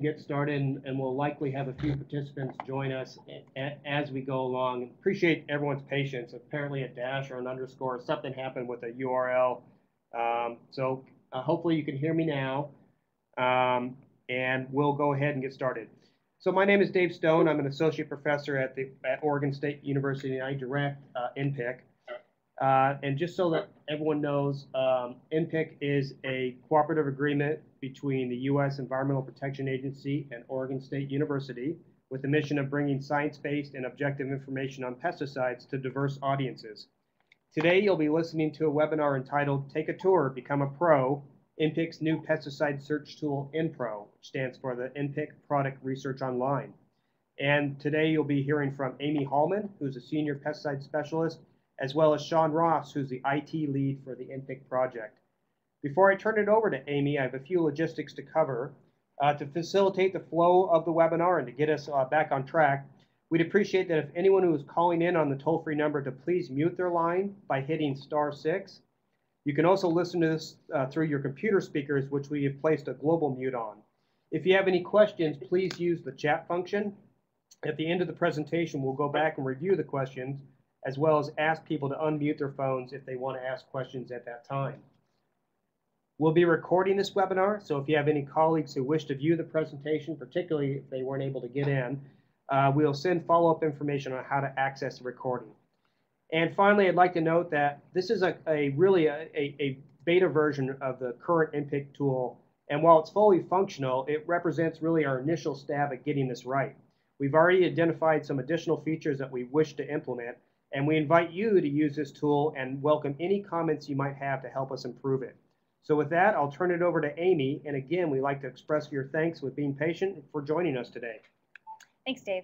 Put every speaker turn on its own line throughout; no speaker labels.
get started, and, we'll likely have a few participants join us as we go along. Appreciate everyone's patience. Apparently, a dash or an underscore, something happened with a URL. Um, so uh, hopefully, you can hear me now, um, and we'll go ahead and get started. So my name is Dave Stone. I'm an associate professor at the at Oregon State University, and I direct uh, NPIC. Uh, and just so that everyone knows, um, NPIC is a cooperative agreement between the U.S. Environmental Protection Agency and Oregon State University with the mission of bringing science-based and objective information on pesticides to diverse audiences. Today, you'll be listening to a webinar entitled Take a Tour, Become a Pro, NPIC's new pesticide search tool, NPRO, which stands for the NPIC Product Research Online. And today you'll be hearing from Amy Hallman, who's a senior pesticide specialist, as well as Sean Ross, who's the IT lead for the NPIC project. Before I turn it over to Amy, I have a few logistics to cover. Uh, to facilitate the flow of the webinar and to get us uh, back on track, we'd appreciate that if anyone who is calling in on the toll-free number to please mute their line by hitting star six. You can also listen to this uh, through your computer speakers, which we have placed a global mute on. If you have any questions, please use the chat function. At the end of the presentation, we'll go back and review the questions, as well as ask people to unmute their phones if they want to ask questions at that time. We'll be recording this webinar, so if you have any colleagues who wish to view the presentation, particularly if they weren't able to get in, uh, we'll send follow-up information on how to access the recording. And finally, I'd like to note that this is a, a really a, a, beta version of the current NPIC tool. And while it's fully functional, it represents really our initial stab at getting this right. We've already identified some additional features that we wish to implement, and we invite you to use this tool and welcome any comments you might have to help us improve it. So with that, I'll turn it over to Amy. And again, we'd like to express your thanks with being patient for joining us today.
Thanks, Dave.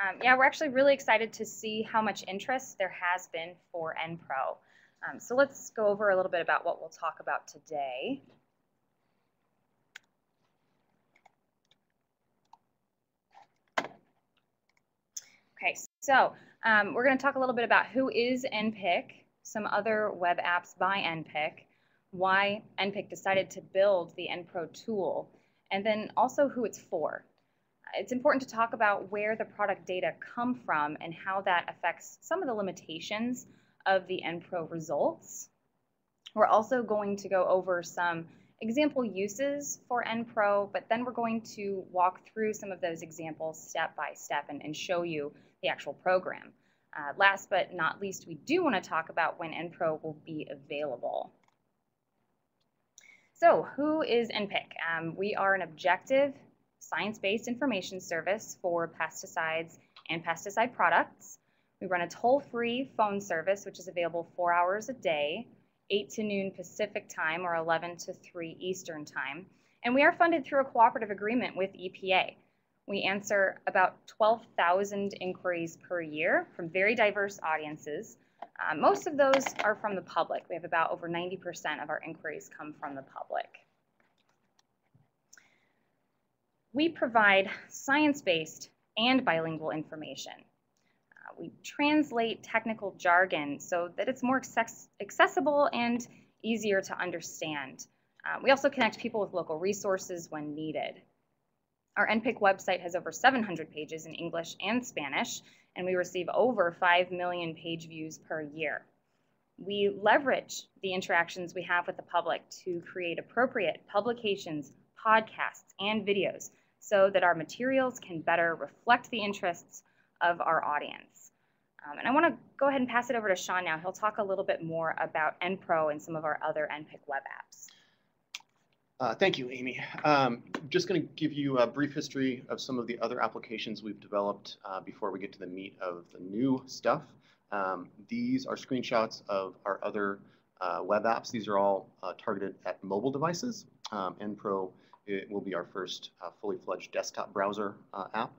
Um, yeah, we're actually really excited to see how much interest there has been for NPRO. Um, so let's go over a little bit about what we'll talk about today. Okay, so um, we're going to talk a little bit about who is NPIC, some other web apps by NPIC, why NPIC decided to build the NPRO tool, and then also who it's for it's important to talk about where the product data come from and how that affects some of the limitations of the NPRO results. We're also going to go over some example uses for NPRO, but then we're going to walk through some of those examples step by step and, and show you the actual program. Uh, last but not least, we do want to talk about when NPRO will be available. So who is NPIC? Um, we are an objective science-based information service for pesticides and pesticide products. We run a toll-free phone service, which is available four hours a day, 8 to noon Pacific time or 11 to 3 Eastern time. And we are funded through a cooperative agreement with EPA. We answer about 12,000 inquiries per year from very diverse audiences. Uh, most of those are from the public. We have about over 90% of our inquiries come from the public we provide science-based and bilingual information. Uh, we translate technical jargon so that it's more access accessible and easier to understand. Uh, we also connect people with local resources when needed. Our NPIC website has over 700 pages in English and Spanish, and we receive over 5 million page views per year. We leverage the interactions we have with the public to create appropriate publications, podcasts, and videos so that our materials can better reflect the interests of our audience. Um, and I want to go ahead and pass it over to Sean now. He'll talk a little bit more about NPRO and some of our other NPIC web apps.
Uh, thank you, Amy. Um, just going to give you a brief history of some of the other applications we've developed uh, before we get to the meat of the new stuff. Um, these are screenshots of our other uh, web apps. These are all uh, targeted at mobile devices. Um, NPRO it will be our first uh, fully fledged desktop browser uh, app.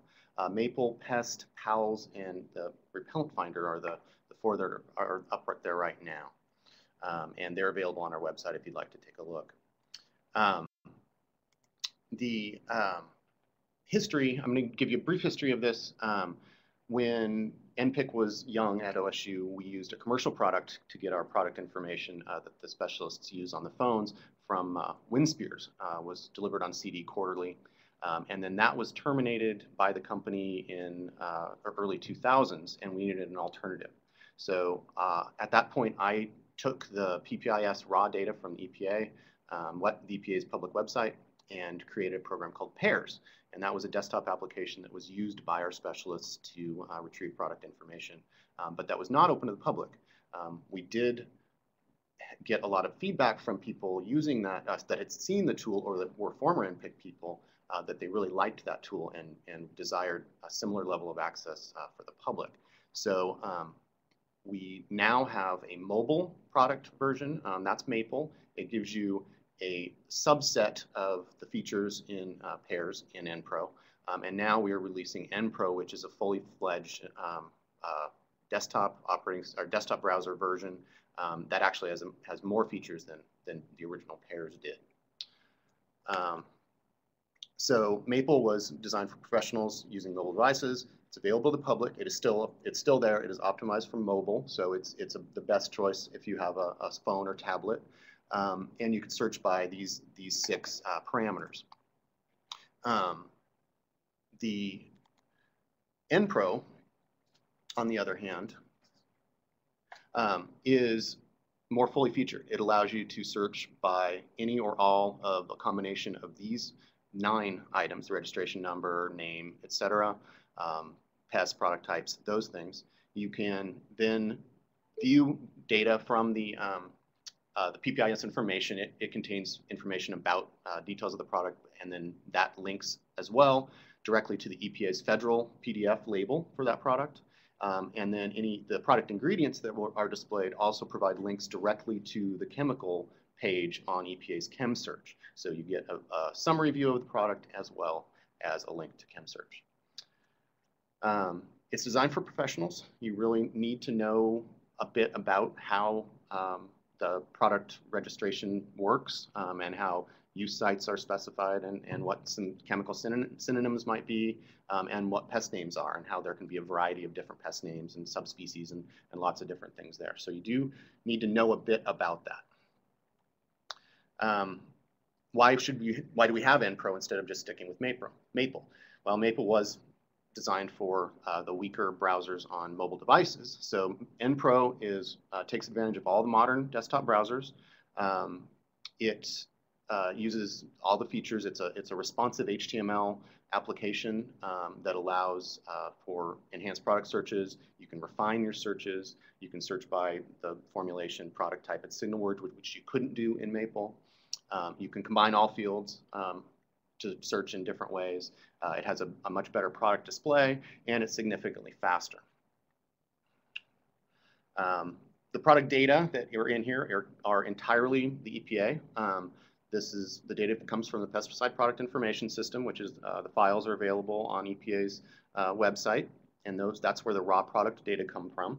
Maple, Pest, Pals, and the Repellent Finder are the, the four that are, are up right there right now. Um, and they're available on our website if you'd like to take a look. Um, the um, history, I'm going to give you a brief history of this. Um, when NPIC was young at OSU, we used a commercial product to get our product information uh, that the specialists use on the phones from uh, Wind Spears, uh, was delivered on CD quarterly. Um, and then that was terminated by the company in uh, early 2000s, and we needed an alternative. So uh, at that point, I took the PPIS raw data from the EPA, um, what the EPA's public website, and created a program called PAIRS. And that was a desktop application that was used by our specialists to uh, retrieve product information, um, but that was not open to the public. Um, we did get a lot of feedback from people using that, uh, that had seen the tool or that were former NPIC people, uh, that they really liked that tool and, and desired a similar level of access uh, for the public. So um, we now have a mobile product version, um, that's Maple. It gives you a subset of the features in uh, pairs in NPRO. Um, and now we are releasing NPRO, which is a fully fledged um, uh, desktop operating or desktop browser version um, that actually has, has more features than, than the original pairs did. Um, so Maple was designed for professionals using mobile devices. It's available to the public. It is still it's still there. It is optimized for mobile, so it's it's a, the best choice if you have a, a phone or tablet. Um, and you can search by these these six uh, parameters. Um, the NPRO, on the other hand, um, is more fully featured. It allows you to search by any or all of a combination of these nine items, the registration number, name, etc., um, pest, product types, those things. You can then view data from the, um, uh, the PPIS information. It, it contains information about uh, details of the product, and then that links as well directly to the EPA's federal PDF label for that product. Um, and then any the product ingredients that are displayed also provide links directly to the chemical page on EPA's ChemSearch. So you get a, a summary view of the product as well as a link to ChemSearch. Um, it's designed for professionals. You really need to know a bit about how um, the product registration works um, and how use sites are specified and, and what some chemical synonyms might be um, and what pest names are and how there can be a variety of different pest names and subspecies and, and lots of different things there. So you do need to know a bit about that. Um, why should we, why do we have NPRO instead of just sticking with Maple? Maple. Well, Maple was designed for uh, the weaker browsers on mobile devices. So NPRO is, uh, takes advantage of all the modern desktop browsers. Um, it uh, uses all the features. It's a, it's a responsive HTML application um, that allows uh, for enhanced product searches. You can refine your searches. You can search by the formulation, product type, and signal word, which you couldn't do in Maple. Um, you can combine all fields um, to search in different ways. Uh, it has a, a, much better product display, and it's significantly faster. Um, the product data that are in here are, are entirely the EPA. Um, this is the data that comes from the Pesticide Product Information System, which is uh, the files are available on EPA's uh, website, and those that's where the raw product data come from.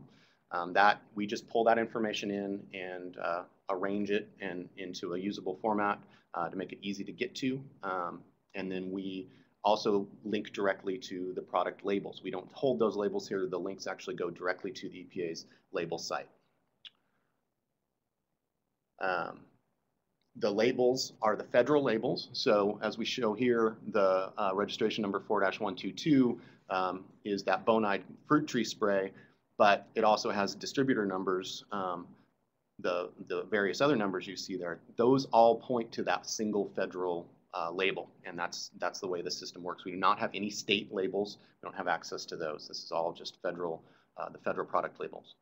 Um, that we just pull that information in and uh, arrange it in, into a usable format uh, to make it easy to get to, um, and then we also link directly to the product labels. We don't hold those labels here. The links actually go directly to the EPA's label site. Um, the labels are the federal labels. So as we show here, the uh, registration number 4-122 um, is that bonide fruit tree spray, but it also has distributor numbers, um, the, the various other numbers you see there. Those all point to that single federal uh, label, and that's, that's the way the system works. We do not have any state labels. We don't have access to those. This is all just federal, uh, the federal product labels.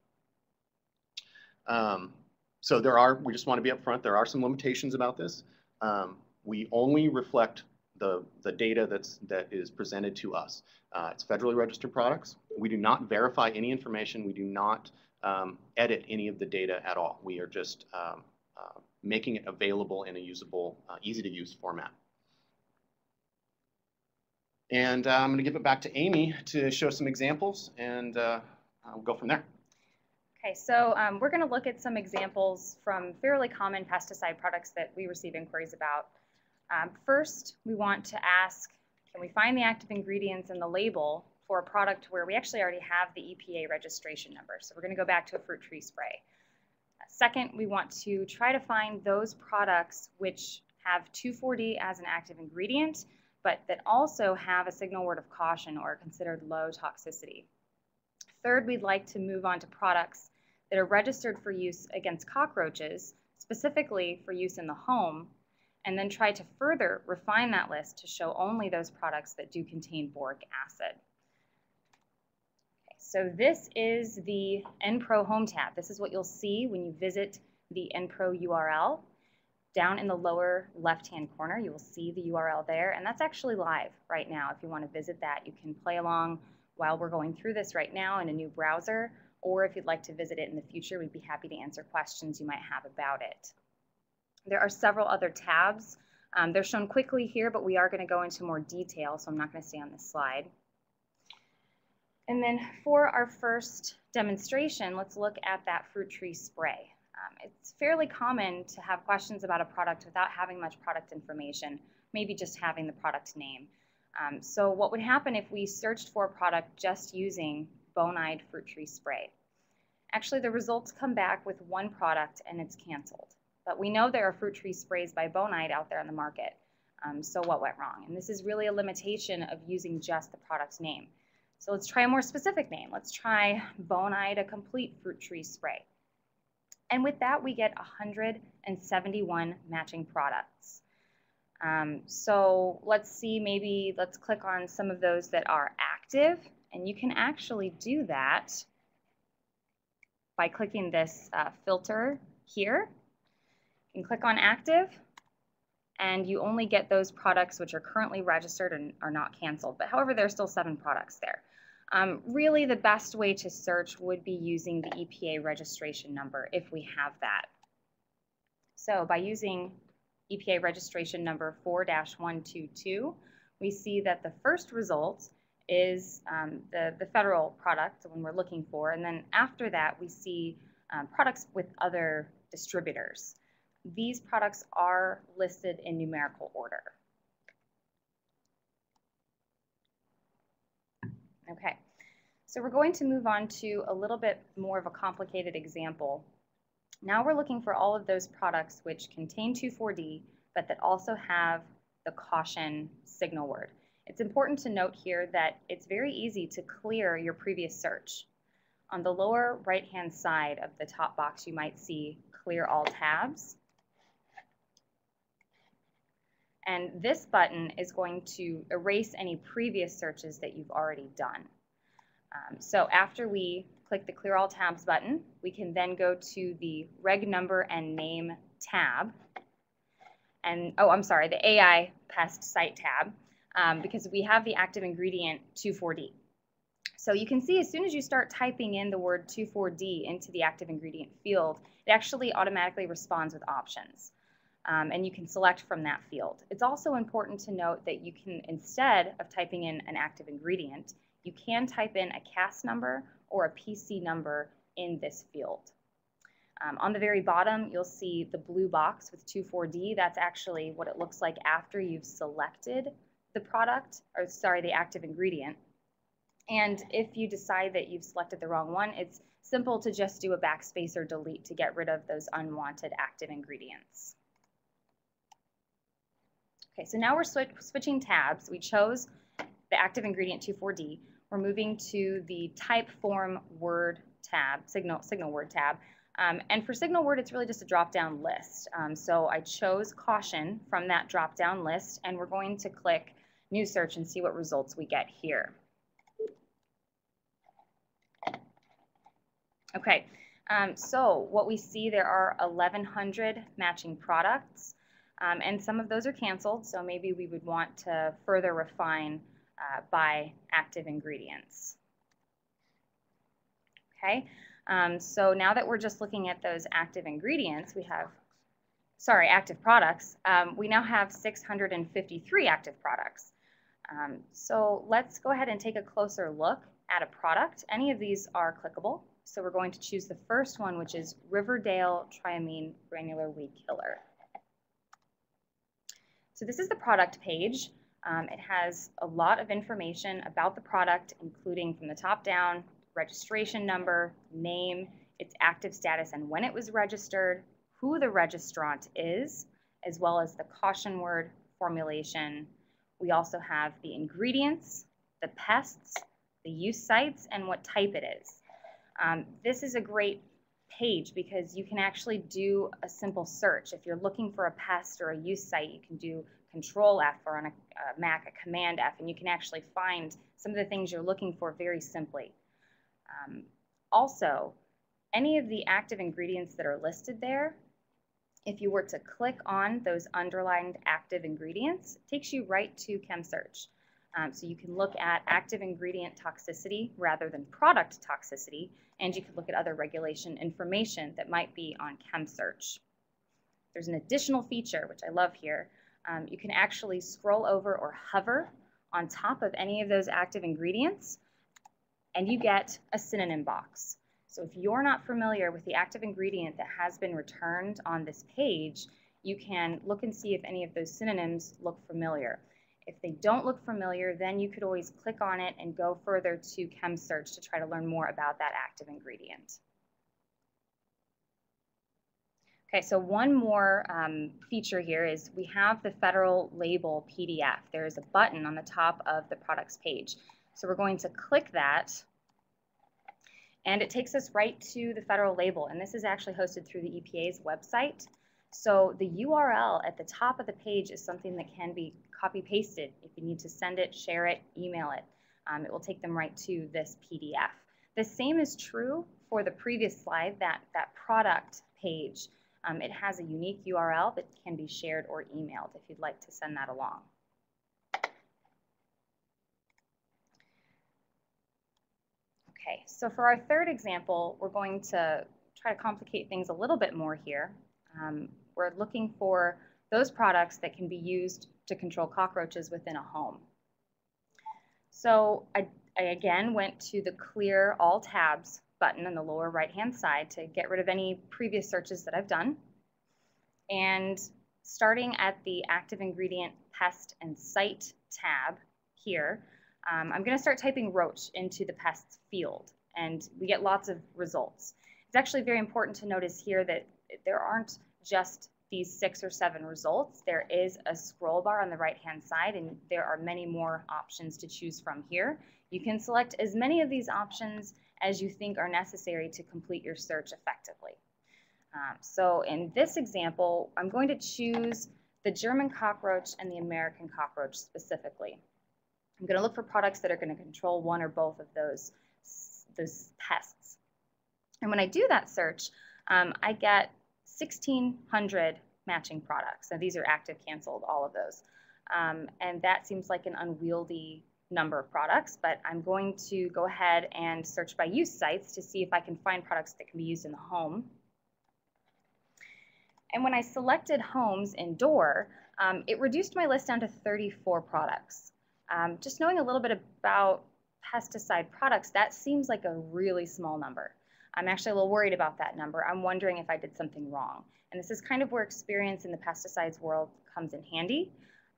Um, so there are, we just want to be upfront, there are some limitations about this. Um, we only reflect the, the data that's, that is presented to us. Uh, it's federally registered products. We do not verify any information. We do not um, edit any of the data at all. We are just um, uh, making it available in a usable, uh, easy to use format. And uh, I'm going to give it back to Amy to show some examples and uh, we'll go from there.
Okay, so um, we're going to look at some examples from fairly common pesticide products that we receive inquiries about. Um, first, we want to ask, can we find the active ingredients in the label for a product where we actually already have the EPA registration number? So we're going to go back to a fruit tree spray. Second, we want to try to find those products which have 2,4-D as an active ingredient, but that also have a signal word of caution or considered low toxicity. Third, we'd like to move on to products that are registered for use against cockroaches, specifically for use in the home, and then try to further refine that list to show only those products that do contain boric acid. Okay, so this is the NPRO Home tab. This is what you'll see when you visit the NPRO URL. Down in the lower left-hand corner, you will see the URL there, and that's actually live right now. If you want to visit that, you can play along while we're going through this right now in a new browser, or if you'd like to visit it in the future, we'd be happy to answer questions you might have about it. There are several other tabs. Um, they're shown quickly here, but we are going to go into more detail, so I'm not going to stay on this slide. And then for our first demonstration, let's look at that fruit tree spray. It's fairly common to have questions about a product without having much product information, maybe just having the product name. Um, so what would happen if we searched for a product just using Bonide fruit tree spray? Actually, the results come back with one product and it's canceled. But we know there are fruit tree sprays by Bonide out there on the market. Um, so what went wrong? And this is really a limitation of using just the product name. So let's try a more specific name. Let's try Bonide a complete fruit tree spray. And with that, we get 171 matching products. Um, so let's see, maybe let's click on some of those that are active. And you can actually do that by clicking this uh, filter here. You can click on active and you only get those products which are currently registered and are not canceled. But however, there are still seven products there. Um, really, the best way to search would be using the EPA registration number if we have that. So by using EPA registration number 4-122, we see that the first result is um, the, the federal product when we're looking for, and then after that we see um, products with other distributors. These products are listed in numerical order. Okay, so we're going to move on to a little bit more of a complicated example. Now we're looking for all of those products which contain 2,4-D, but that also have the caution signal word. It's important to note here that it's very easy to clear your previous search. On the lower right-hand side of the top box, you might see clear all tabs. And this button is going to erase any previous searches that you've already done. Um, so after we click the Clear All Tabs button, we can then go to the Reg Number and Name tab. And, oh, I'm sorry, the AI Pest Site tab, um, because we have the active ingredient 2,4-D. So you can see as soon as you start typing in the word 2,4-D into the active ingredient field, it actually automatically responds with options um, and you can select from that field. It's also important to note that you can, instead of typing in an active ingredient, you can type in a CAS number or a PC number in this field. Um, on the very bottom, you'll see the blue box with 2,4-D. That's actually what it looks like after you've selected the product, or sorry, the active ingredient. And if you decide that you've selected the wrong one, it's simple to just do a backspace or delete to get rid of those unwanted active ingredients. Okay, so now we're sw switching tabs. We chose the active ingredient 2,4-D. We're moving to the type form word tab, signal, signal word tab. Um, and for signal word, it's really just a drop-down list. Um, so I chose caution from that drop-down list, and we're going to click new search and see what results we get here. Okay, um, so what we see, there are 1,100 matching products. Um, and some of those are canceled, so maybe we would want to further refine uh, by active ingredients. Okay, um, so now that we're just looking at those active ingredients, we have, sorry, active products, um, we now have 653 active products. Um, so let's go ahead and take a closer look at a product. Any of these are clickable. So we're going to choose the first one, which is Riverdale Triamine Granular Weed Killer. So this is the product page. Um, it has a lot of information about the product, including from the top down, registration number, name, its active status and when it was registered, who the registrant is, as well as the caution word formulation. We also have the ingredients, the pests, the use sites, and what type it is. Um, this is a great page because you can actually do a simple search. If you're looking for a pest or a use site, you can do Control F or on a, a Mac, a Command F, and you can actually find some of the things you're looking for very simply. Um, also, any of the active ingredients that are listed there, if you were to click on those underlined active ingredients, takes you right to ChemSearch. Um, so you can look at active ingredient toxicity rather than product toxicity, and you can look at other regulation information that might be on ChemSearch. There's an additional feature, which I love here. Um, you can actually scroll over or hover on top of any of those active ingredients, and you get a synonym box. So if you're not familiar with the active ingredient that has been returned on this page, you can look and see if any of those synonyms look familiar. If they don't look familiar, then you could always click on it and go further to ChemSearch to try to learn more about that active ingredient. Okay, so one more um, feature here is we have the federal label PDF. There is a button on the top of the products page. So we're going to click that and it takes us right to the federal label. And this is actually hosted through the EPA's website. So the URL at the top of the page is something that can be copy pasted if you need to send it, share it, email it. Um, it will take them right to this PDF. The same is true for the previous slide, that, that product page. Um, it has a unique URL that can be shared or emailed if you'd like to send that along. Okay, so for our third example, we're going to try to complicate things a little bit more here. Um, we're looking for those products that can be used to control cockroaches within a home. So I, I again went to the clear all tabs button on the lower right hand side to get rid of any previous searches that I've done. And starting at the active ingredient pest and site tab here, um, I'm going to start typing roach into the pests field and we get lots of results. It's actually very important to notice here that there aren't just these six or seven results, there is a scroll bar on the right-hand side, and there are many more options to choose from here. You can select as many of these options as you think are necessary to complete your search effectively. Um, so in this example, I'm going to choose the German cockroach and the American cockroach specifically. I'm going to look for products that are going to control one or both of those, those pests. And when I do that search, um, I get 1,600 matching products. So these are active, canceled, all of those. Um, and that seems like an unwieldy number of products, but I'm going to go ahead and search by use sites to see if I can find products that can be used in the home. And when I selected homes indoor, um, it reduced my list down to 34 products. Um, just knowing a little bit about pesticide products, that seems like a really small number. I'm actually a little worried about that number. I'm wondering if I did something wrong. And this is kind of where experience in the pesticides world comes in handy.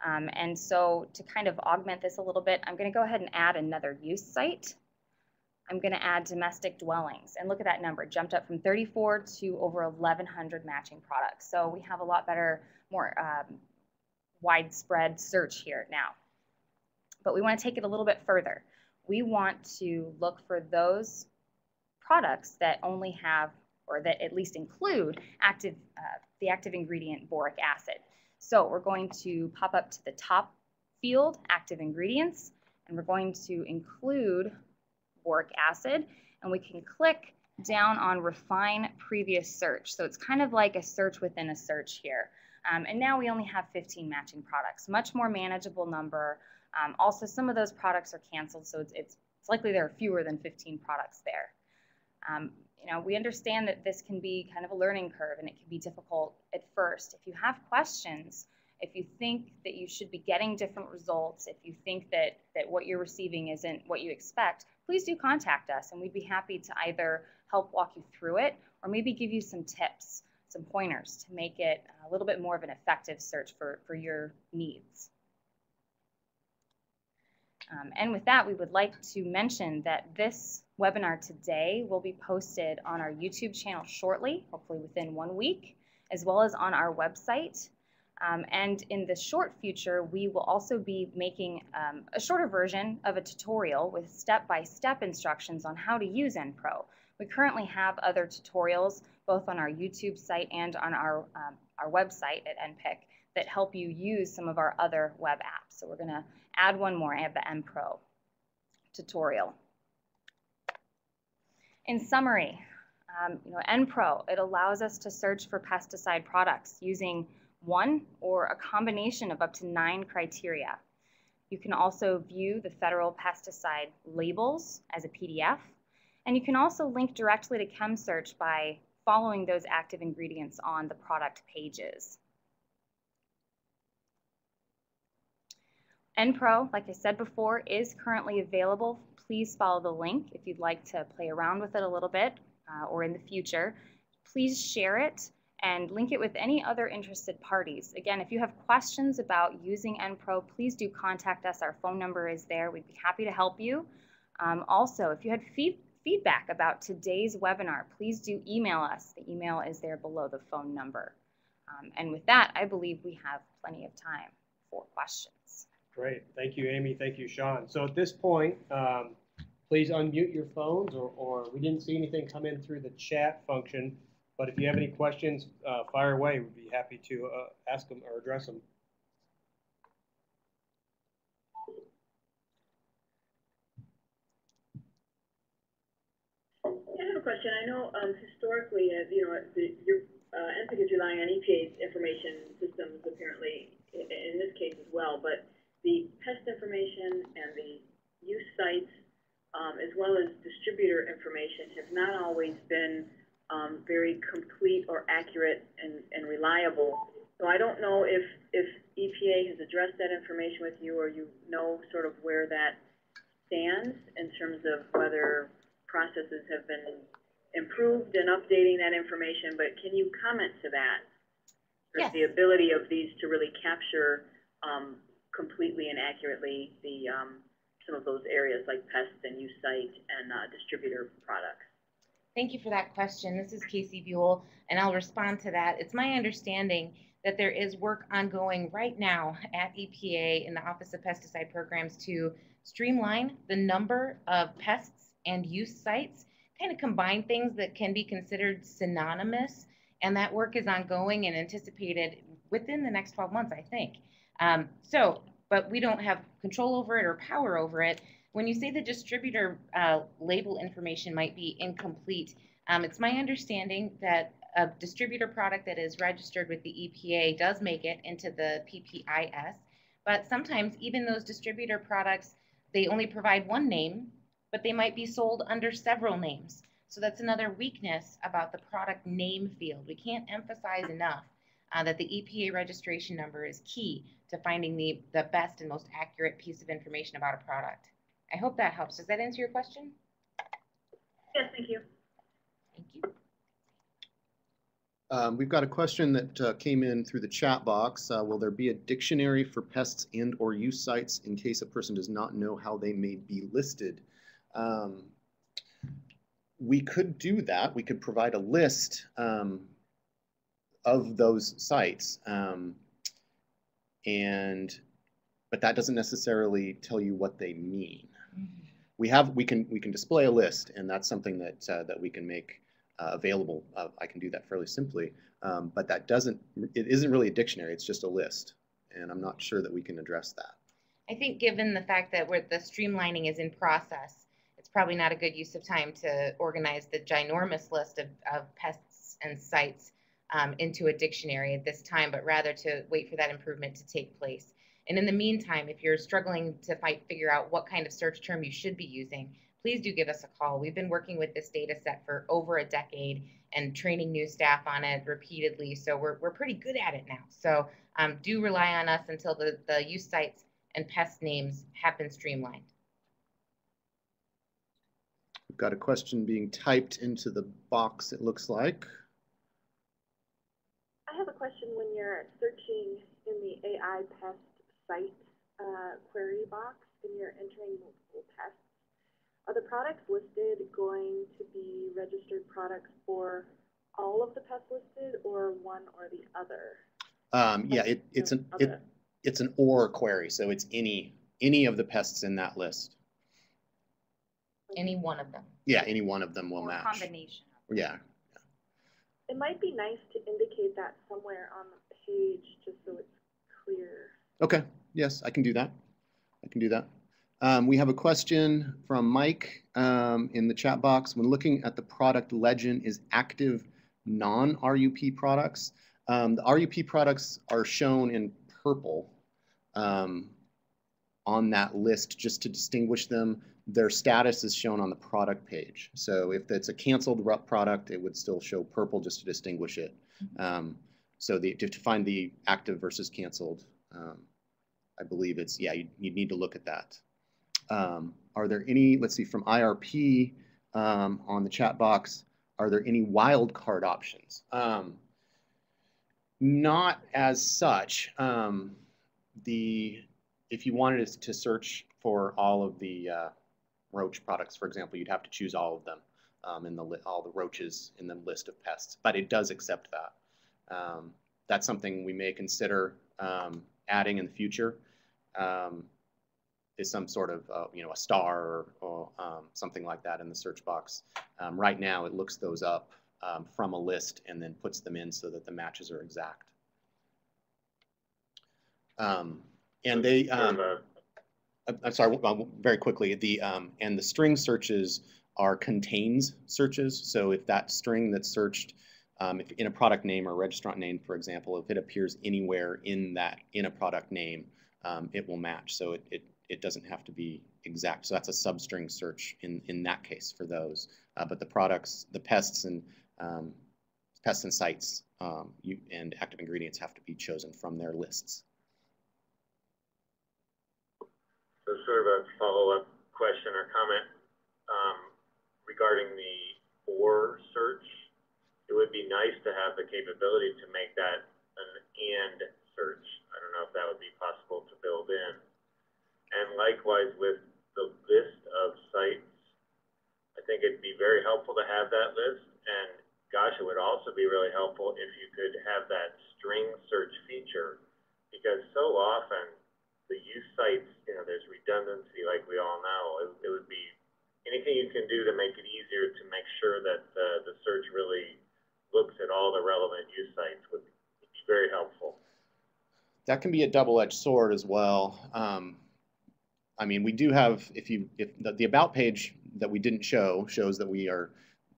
Um, and so to kind of augment this a little bit, I'm going to go ahead and add another use site. I'm going to add domestic dwellings. And look at that number, jumped up from 34 to over 1,100 matching products. So we have a lot better, more um, widespread search here now. But we want to take it a little bit further. We want to look for those products that only have or that at least include active, uh, the active ingredient boric acid. So we're going to pop up to the top field, active ingredients, and we're going to include boric acid, and we can click down on refine previous search. So it's kind of like a search within a search here. Um, and now we only have 15 matching products, much more manageable number. Um, also, some of those products are canceled, so it's, it's, it's likely there are fewer than 15 products there. Um, you know, we understand that this can be kind of a learning curve and it can be difficult at first. If you have questions, if you think that you should be getting different results, if you think that, that what you're receiving isn't what you expect, please do contact us and we'd be happy to either help walk you through it or maybe give you some tips, some pointers to make it a little bit more of an effective search for, for your needs. Um, and with that, we would like to mention that this webinar today will be posted on our YouTube channel shortly, hopefully within one week, as well as on our website. Um, and in the short future, we will also be making um, a shorter version of a tutorial with step-by-step instructions on how to use NPro. We currently have other tutorials both on our YouTube site and on our, um, our website at NPIC that help you use some of our other web apps. So we're going to add one more, I have the NPro tutorial. In summary, um, you know, NPro, it allows us to search for pesticide products using one or a combination of up to nine criteria. You can also view the federal pesticide labels as a PDF, and you can also link directly to ChemSearch by following those active ingredients on the product pages. NPro, like I said before, is currently available. Please follow the link if you'd like to play around with it a little bit uh, or in the future. Please share it and link it with any other interested parties. Again, if you have questions about using NPro, please do contact us. Our phone number is there. We'd be happy to help you. Um, also, if you had feed feedback about today's webinar, please do email us. The email is there below the phone number. Um, and with that, I believe we have plenty of time for questions.
Great. Thank you, Amy. Thank you, Sean. So at this point, um, please unmute your phones or, or we didn't see anything come in through the chat function. But if you have any questions, uh, fire away. We'd be happy to uh, ask them or address them.
I have a question. I know um, historically, uh, you know, the, your uh, is relying on EPA's information systems apparently in, in this case as well, but the pest information and the use sites, um, as well as distributor information, have not always been um, very complete or accurate and, and reliable. So I don't know if, if EPA has addressed that information with you or you know sort of where that stands in terms of whether processes have been improved in updating that information, but can you comment to that?
Yes.
The ability of these to really capture um, completely and accurately the um, some of those areas like pest and use site and uh, distributor products.
Thank you for that question. This is Kaci Buhl, and I'll respond to that. It's my understanding that there is work ongoing right now at EPA in the Office of Pesticide Programs to streamline the number of pests and use sites, kind of combine things that can be considered synonymous, and that work is ongoing and anticipated within the next 12 months, I think. Um, so, but we don't have control over it or power over it. When you say the distributor uh, label information might be incomplete, um, it's my understanding that a distributor product that is registered with the EPA does make it into the PPIS, but sometimes even those distributor products, they only provide one name, but they might be sold under several names. So that's another weakness about the product name field. We can't emphasize enough uh, that the EPA registration number is key to finding the, the best and most accurate piece of information about a product. I hope that helps. Does that answer your question?
Yes, thank you.
Thank you.
Um, we've got a question that uh, came in through the chat box. Uh, will there be a dictionary for pests and or use sites in case a person does not know how they may be listed? Um, we could do that. We could provide a list um, of those sites. Um, and, but that doesn't necessarily tell you what they mean. We have, we can, we can display a list and that's something that, uh, that we can make uh, available. Uh, I can do that fairly simply, um, but that doesn't, it isn't really a dictionary, it's just a list. And I'm not sure that we can address that.
I think given the fact that we're, the streamlining is in process, it's probably not a good use of time to organize the ginormous list of, of pests and sites um, into a dictionary at this time, but rather to wait for that improvement to take place. And in the meantime, if you're struggling to fight, figure out what kind of search term you should be using, please do give us a call. We've been working with this data set for over a decade and training new staff on it repeatedly. So we're, we're pretty good at it now. So um, do rely on us until the, the use sites and pest names have been streamlined.
We've got a question being typed into the box, it looks like.
I have a question when you're searching in the AI pest site uh, query box and you're entering multiple pests. Are the products listed going to be registered products for all of the pests listed or one or the other?
Um, yeah, it, it's an, it, it's an or query, so it's any, any of the pests in that list.
Any one of them.
Yeah, any one of them will
Or
match.
combination.
Yeah,
It might be nice to indicate that somewhere on the page, just so it's clear.
okay, yes, I can do that. I can do that. Um, we have a question from Mike, um, in the chat box. When looking at the product legend, is active non-RUP products? Um, the RUP products are shown in purple, um, on that list just to distinguish them. Their status is shown on the product page. So if it's a canceled RUP product, it would still show purple just to distinguish it. Um, so the, to to find the active versus canceled, um, I believe it's, yeah, you, you need to look at that. Um, are there any, let's see, from IRP um, on the chat box, are there any wildcard options? Um, not as such. Um, the, if you wanted to search for all of the uh, roach products, for example, you'd have to choose all of them um, in the all the roaches in the list of pests. But it does accept that. Um, that's something we may consider um, adding in the future. Um, is some sort of uh, you know a star or, or um, something like that in the search box. Um, right now, it looks those up um, from a list and then puts them in so that the matches are exact. Um, and they, um, I'm- sorry, very quickly, the, um, and the string searches are contains searches. So if that string that's searched, um, if in a product name or registrant name, for example, if it appears anywhere in that, in a product name, um, it will match. So it, it, it doesn't have to be exact. So that's a substring search in, in that case for those. Uh, but the products, the pests and, um, pests and sites, um, you, and active ingredients have to be chosen from their lists.
So sort of a follow-up question or comment, um, regarding the or search. It would be nice to have the capability to make that an and search. I don't know if that would be possible to build in. And likewise with the list of sites, I think it'd be very helpful to have that list. And gosh, it would also be really helpful if you could have that string search feature. Because so often, the use sites, you know, there's redundancy, like we all know. It, it would be anything you can do to make it easier to make sure that uh, the search really looks at all the relevant use sites would be very helpful.
that can be a double-edged sword as well. Um, I mean, we do have, if you, if the, the about page that we didn't show shows that we are,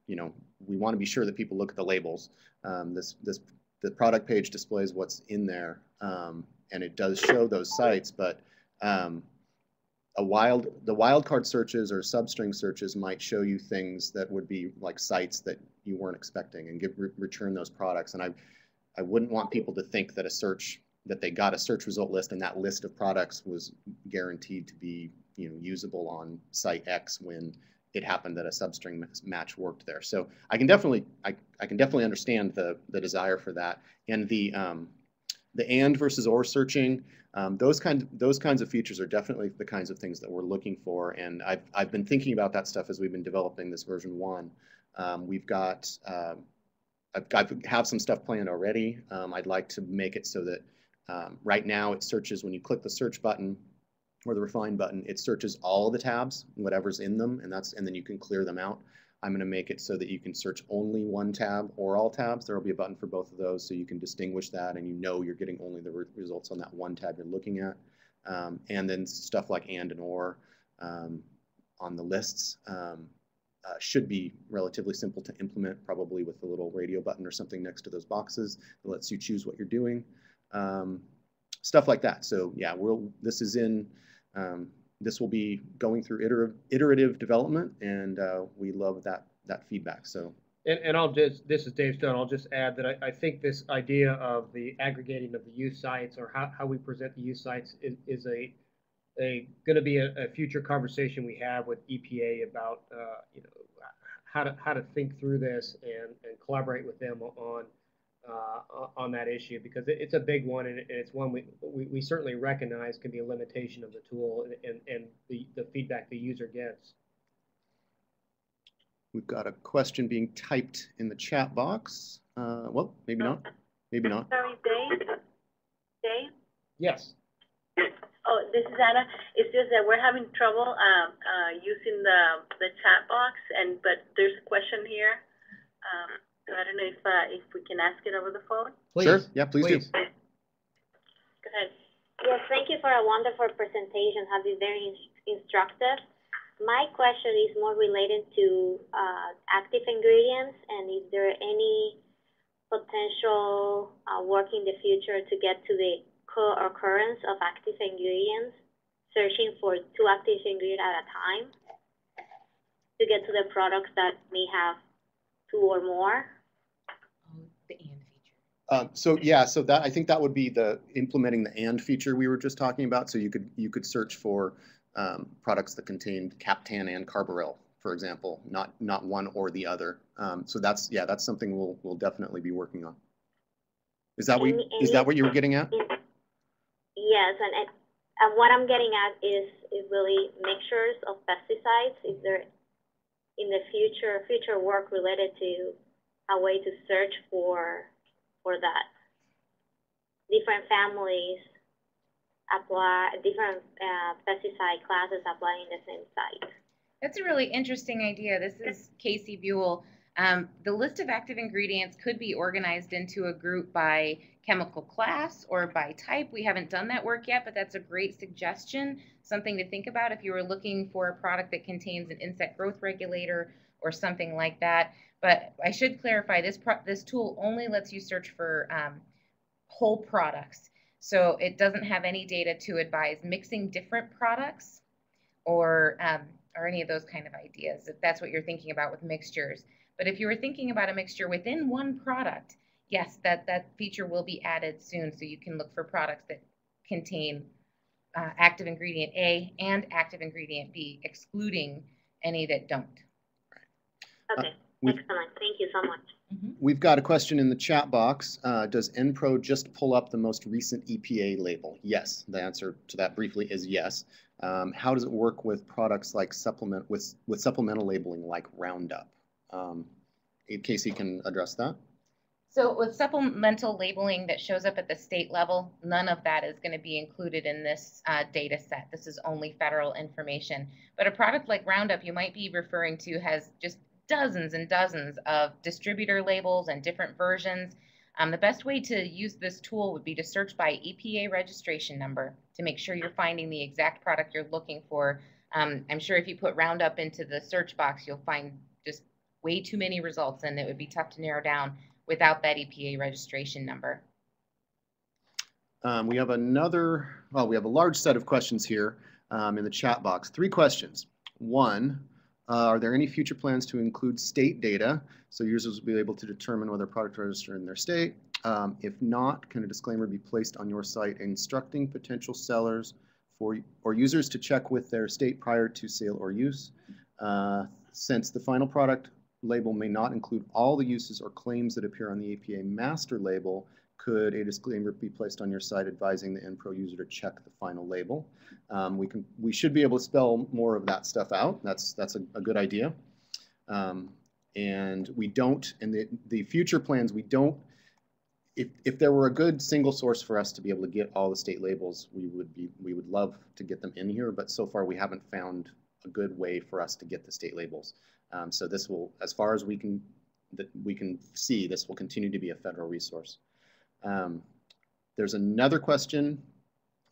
you know, we want to be sure that people look at the labels. Um, this, this, the product page displays what's in there, um, and it does show those sites, but um, a wild, the wildcard searches or substring searches might show you things that would be like sites that you weren't expecting and give, re- return those products. And I, I wouldn't want people to think that a search that they got a search result list and that list of products was guaranteed to be you know usable on site X when it happened that a substring match worked there. So I can definitely I, I can definitely understand the the desire for that and the um, the and versus or searching um, those kind those kinds of features are definitely the kinds of things that we're looking for and I've I've been thinking about that stuff as we've been developing this version one. Um, we've got um, I've got have some stuff planned already. Um, I'd like to make it so that um, right now it searches when you click the search button or the refine button, it searches all the tabs, whatever's in them, and that's and then you can clear them out. I'm going to make it so that you can search only one tab or all tabs. There will be a button for both of those, so you can distinguish that, and you know you're getting only the re results on that one tab you're looking at. Um, and then stuff like and and or um, on the lists um, uh, should be relatively simple to implement, probably with a little radio button or something next to those boxes that lets you choose what you're doing um, stuff like that. So yeah, we'll, this is in, um, this will be going through iterative, iterative development and uh, we love that, that feedback. So
And, and I'll just, this is Dave Stone, I'll just add that I, I think this idea of the aggregating of the use sites or how, how we present the use sites is, is a, a, gonna be a, a future conversation we have with EPA about, uh, you know, how to, how to think through this and, and collaborate with them on, uh, on that issue, because it, it's a big one and it- it's one we, we, we certainly recognize can be a limitation of the tool and, and, and the, the feedback the user gets.
we've got a question being typed in the chat box. Uh, well, maybe not, maybe not.
Sorry, Dave,
Dave?
Yes.
Oh, this is Anna. It's just that we're having trouble, um, uh, using the, the chat box and, but there's a question here. Um, so I don't know if, uh, if we can ask it over the phone.
Sure, yeah, please do.
Go ahead.
Yes, thank you for a wonderful presentation. Have been very ins- instructive. My question is more related to uh, active ingredients and if there are any potential uh, work in the future to get to the co-occurrence of active ingredients, searching for two active ingredients at a time to get to the products that may have two or more.
Oh, the and feature.
Um, so yeah, so that I think that would be the implementing the and feature we were just talking about. So you could you could search for um, products that contained Captan and Carbaryl, for example, not not one or the other. Um, so that's yeah, that's something we'll we'll definitely be working on. Is that what
Any-
is that what you were getting at?
Yes, and, and, and what I'm getting at is, is really mixtures of pesticides. Is there, in the future, future work related to a way to search for, for that? Different families apply, different, uh, pesticide classes apply in the same site.
That's a really interesting idea. This is Kaci Buhl. Um, the list of active ingredients could be organized into a group by chemical class or by type. We haven't done that work yet, but that's a great suggestion, something to think about if you were looking for a product that contains an insect growth regulator or something like that. But I should clarify this this tool only lets you search for um, whole products. So it doesn't have any data to advise mixing different products or um, or any of those kind of ideas, if that's what you're thinking about with mixtures. But if you were thinking about a mixture within one product, yes, that, that feature will be added soon. So you can look for products that contain uh, active ingredient A and active ingredient B, excluding any that don't.
Okay,
we've-
excellent. Thank you so much.
We've got a question in the chat box. Uh, does NPRO just pull up the most recent EPA label? Yes. The answer to that briefly is yes. Um, how does it work with products like supplement with with supplemental labeling like Roundup? Um, Kaci can address that.
So with supplemental labeling that shows up at the state level, none of that is going to be included in this uh, data set. This is only federal information. But a product like Roundup you might be referring to has just dozens and dozens of distributor labels and different versions. Um, the best way to use this tool would be to search by EPA registration number to make sure you're finding the exact product you're looking for. Um, I'm sure if you put Roundup into the search box, you'll find just way too many results and it would be tough to narrow down without that EPA registration number.
Um, we have another, well, we have a large set of questions here um, in the chat box. Three questions. One, uh, are there any future plans to include state data so users will be able to determine whether a product registered in their state? Um, if not, can a disclaimer be placed on your site instructing potential sellers for or users to check with their state prior to sale or use? Uh, since the final product label may not include all the uses or claims that appear on the EPA master label, could a disclaimer be placed on your site advising the NPRO user to check the final label? Um, we can, we should be able to spell more of that stuff out. That's that's a, a good idea. Um, and we don't, in the the future plans, we don't. If if there were a good single source for us to be able to get all the state labels, we would be we would love to get them in here. But so far, we haven't found a good way for us to get the state labels. Um, so this will, as far as we can that we can see, this will continue to be a federal resource. Um, there's another question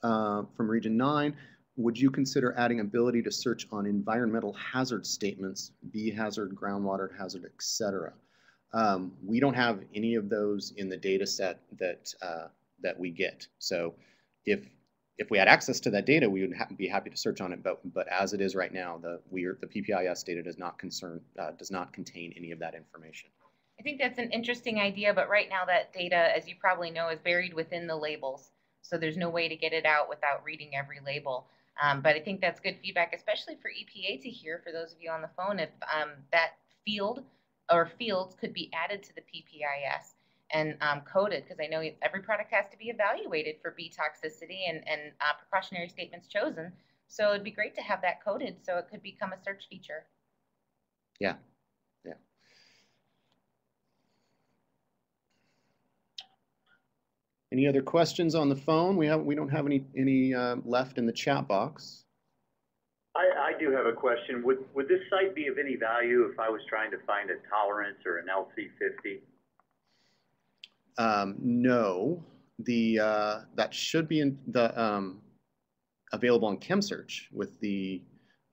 uh, from Region 9. Would you consider adding ability to search on environmental hazard statements, bee hazard, groundwater hazard, etc.? Um, we don't have any of those in the data set that, uh, that we get. So if, if we had access to that data, we would ha be happy to search on it. But, but as it is right now, the, we are, the PPIS data does not concern, uh, does not contain any of that information.
I think that's an interesting idea, but right now that data, as you probably know, is buried within the labels. So there's no way to get it out without reading every label. Um, but I think that's good feedback, especially for EPA to hear, for those of you on the phone, if um, that field or fields could be added to the PPIS and um, coded, because I know every product has to be evaluated for bee toxicity and, and uh, precautionary statements chosen. So it'd be great to have that coded so it could become a search feature.
Yeah, yeah. Any other questions on the phone? We have, we don't have any, any uh, left in the chat box.
I, I do have a question. Would, would this site be of any value if I was trying to find a tolerance or an LC fifty?
Um, no, the, uh, that should be in the, um, available on ChemSearch with the,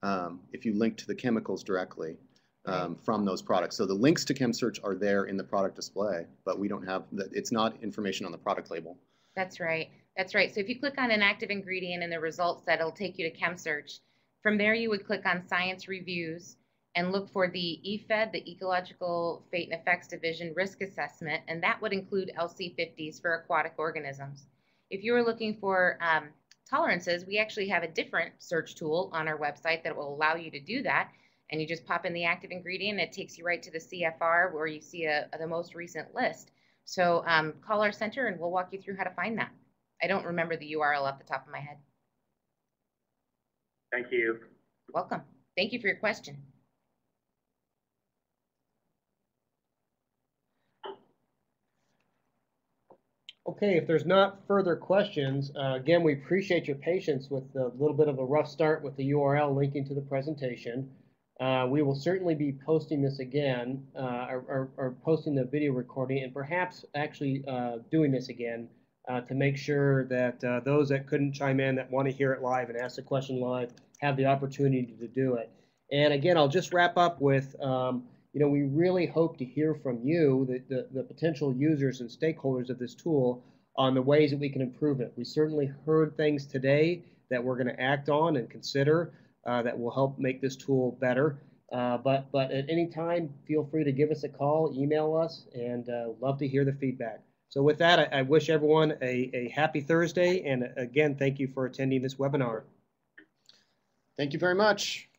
um, if you link to the chemicals directly, um, from those products. So the links to ChemSearch are there in the product display, but we don't have, that. it's not information on the product label.
That's right. That's right. So if you click on an active ingredient in the results set, it'll take you to ChemSearch. From there, you would click on Science Reviews and look for the EFED, the Ecological Fate and Effects Division Risk Assessment, and that would include LC50s for aquatic organisms. If you are looking for um, tolerances, we actually have a different search tool on our website that will allow you to do that. And you just pop in the active ingredient, it takes you right to the CFR where you see a, the most recent list. So um, call our center and we'll walk you through how to find that. I don't remember the URL off the top of my head.
Thank you.
Welcome. Thank you for your question.
Okay, if there's not further questions, uh, again, we appreciate your patience with a little bit of a rough start with the URL linking to the presentation. Uh, we will certainly be posting this again, uh, or, or, or posting the video recording, and perhaps actually uh, doing this again uh, to make sure that uh, those that couldn't chime in, that want to hear it live and ask the question live, have the opportunity to do it. And again, I'll just wrap up with, um, you know, we really hope to hear from you, the, the, the potential users and stakeholders of this tool, on the ways that we can improve it. We certainly heard things today that we're going to act on and consider uh, that will help make this tool better. Uh, but, but at any time, feel free to give us a call, email us, and uh, love to hear the feedback. So with that, I, I wish everyone a, a happy Thursday, and again, thank you for attending this webinar.
Thank you very much.